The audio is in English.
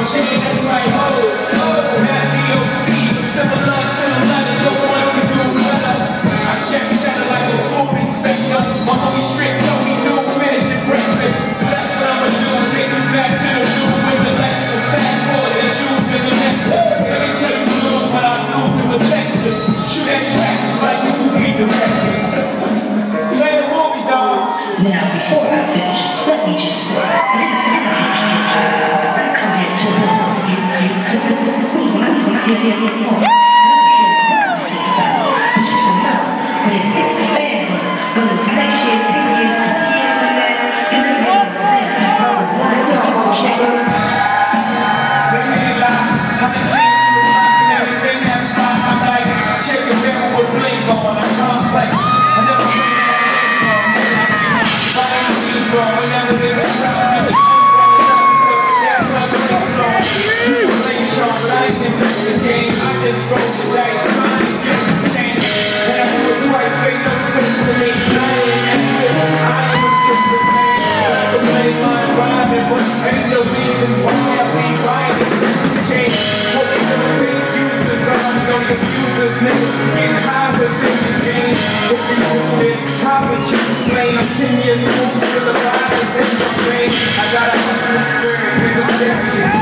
Now, when I, the game. I just roll the dice, trying to get some change. And I do it twice, ain't no sense to me. I ain't exit, I ain't different man. I can play my rhyming, but ain't no reason why I be rhyming. Change, hoping to fake users, I'm gonna users, niggas getting high with this game. If you do it, how would you explain? I'm 10 years old, still alive, it's in my brain. I got a hustler spirit, nigga, champion.